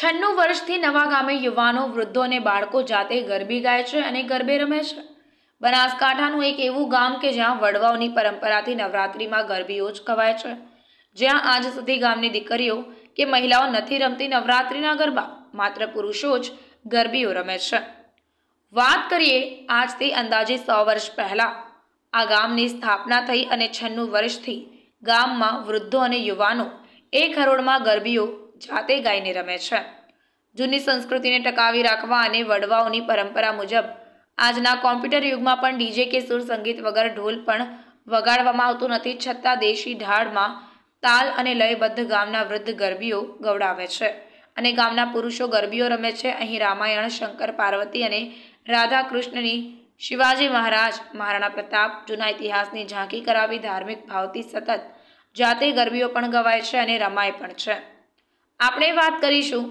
છન્નું વર્ષથી નવા ગામે યુવાનો, વૃદ્ધો અને બાળકો જાતે ગરબી ગાય છે અને ગરબે રમે છે. બનાસકાંઠાનું એક એવું ગામ કે જ્યાં વડવાઓની પરંપરાથી નવરાત્રિમાં ગરબીઓ જ કવાય છે. જ્યાં આજ સુધી ગામની દીકરીઓ કે મહિલાઓ નથી રમતી નવરાત્રિના ગરબા, માત્ર પુરુષો જ ગરબીઓ રમે છે. વાત કરીએ આજથી અંદાજે સો વર્ષ પહેલાં. આ ગામની સ્થાપના થઈ અને છન્નું વર્ષથી ગામમાં વૃદ્ધો અને યુવાનો એક કરોડમાં ગરબીઓ જાતે ગાઈને રમે છે. જૂની સંસ્કૃતિને ટકાવી રાખવા અને વડવાઓની પરંપરા મુજબ આજના કોમ્પ્યુટર યુગમાં પણ ડીજે કે સુર સંગીત વગર ઢોલ પણ વગાડવામાં આવતું નથી, છતાં દેશી ઢાળમાં તાલ અને લયબદ્ધ ગામના વૃદ્ધ ગરબીઓ ગવડાવે છે અને ગામના પુરુષો ગરબીઓ રમે છે. અહીં રામાયણ, શંકર, પાર્વતી અને રાધા કૃષ્ણની શિવાજી મહારાજ, મહારાણા પ્રતાપ, જૂના ઇતિહાસની ઝાંકી કરાવી ધાર્મિક ભાવથી સતત જાતે ગરબીઓ પણ ગવાય છે અને રમાય પણ છે. આપણે વાત કરીશું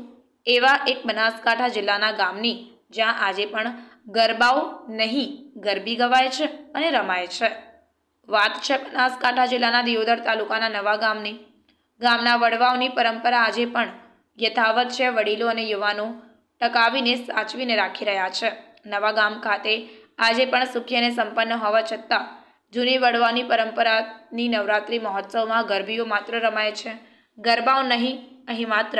એવા એક બનાસકાંઠા જિલ્લાના ગામની, જ્યાં આજે પણ ગરબાઓ નહીં, ગરબી ગવાય છે અને રમાય છે. વાત છે બનાસકાંઠા જિલ્લાના દિયોદર તાલુકાના નવા ગામની. ગામના વડવાઓની પરંપરા આજે પણ યથાવત છે, વડીલો અને યુવાનો ટકાવીને, સાચવીને રાખી રહ્યા છે. નવા ગામ ખાતે આજે પણ સુખી અને સંપન્ન હોવા છતાં જૂની વડવાની પરંપરાની નવરાત્રિ મહોત્સવમાં ગરબીઓ માત્ર રમાય છે. ગરબાઓ નહીં અહીં માત્ર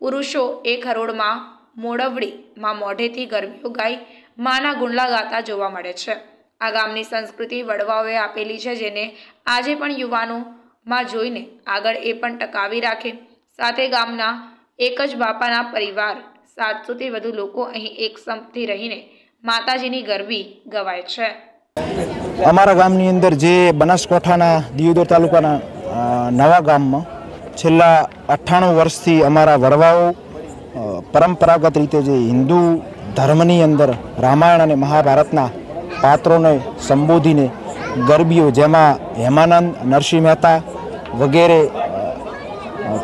પુરુષો એક હરોળમાં મોડવડીમાં મોઢેથી ગરબીઓ ગાઈ, માના ગુંડલા ગાતા જોવા મળે છે. આ ગામની સંસ્કૃતિ વડવાઓએ આપેલી છે જેને આજે પણ યુવાનોમાં જોઈને આગળ એ પણ ટકાવી રાખે. સાથે ગામના એક જ બાપાના પરિવાર, સાતસોથી વધુ લોકો અહીં એક સંપથી રહીને માતાજીની ગરબી ગવાય છે. અમારા ગામની અંદર જે બનાસકાંઠાના દિયોદર તાલુકાના નવા ગામમાં છેલ્લા અઠ્ઠાણું વર્ષથી અમારા વડવાઓ પરંપરાગત રીતે જે હિન્દુ ધર્મની અંદર રામાયણ અને મહાભારતના પાત્રોને સંબોધીને ગરબીઓ જેમાં હેમાનંદ, નરસિંહ મહેતા વગેરે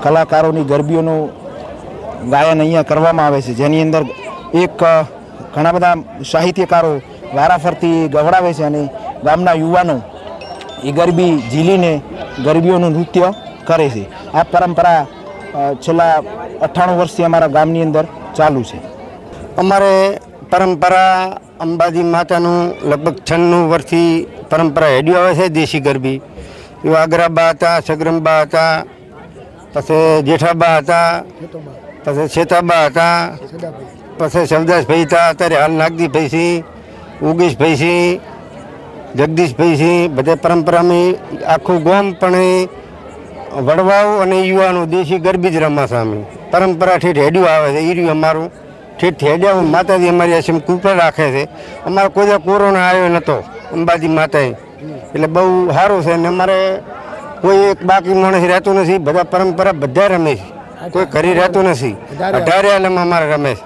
કલાકારોની ગરબીઓનું ગાયન અહીંયા કરવામાં આવે છે. જેની અંદર એક ઘણા બધા સાહિત્યકારો વારાફરતી ગવડાવે છે અને ગામના યુવાનો એ ગરબી ઝીલીને ગરબીઓનું નૃત્ય કરે છે. આ પરંપરા છેલ્લા અઠ્ઠાણું વર્ષથી અમારા ગામની અંદર ચાલુ છે. અમારે પરંપરા અંબાજી માતાનું લગભગ છન્નું વર્ષથી પરંપરા હેડી આવે છે દેશી ગરબી. એવા અગ્રાબા હતા, સગરંબા હતા, પછી જેઠાબા હતા, પછી શેતાબા હતા, પછી શિવદાસભાઈ હતા, અત્યારે હાલ નાગદીભાઈ છે ઉગેશભાઈ છે જગદીશભાઈ સિંહ, બધા પરંપરામાં આખું ગામ પણ વડવાઓ અને યુવાનો દેશી ગરબી જ રમાશે અમે પરંપરા ઠેઠ હેડ્યું આવે છે એ રહ્યું અમારું. ઠેઠ હેડ્યા માતાજી અમારી આશ્રમ કૃપા રાખે છે. અમારે કોઈ કોરોના આવ્યો નહોતો અંબાજી માતાએ. એટલે બહુ સારું છે અને અમારે કોઈ એક બાકી માણસ રહેતું નથી બધા પરંપરા બધા રમે છે. કોઈ ઘરે રહેતું નથી. અઢારે આલમ અમારે રમે છે.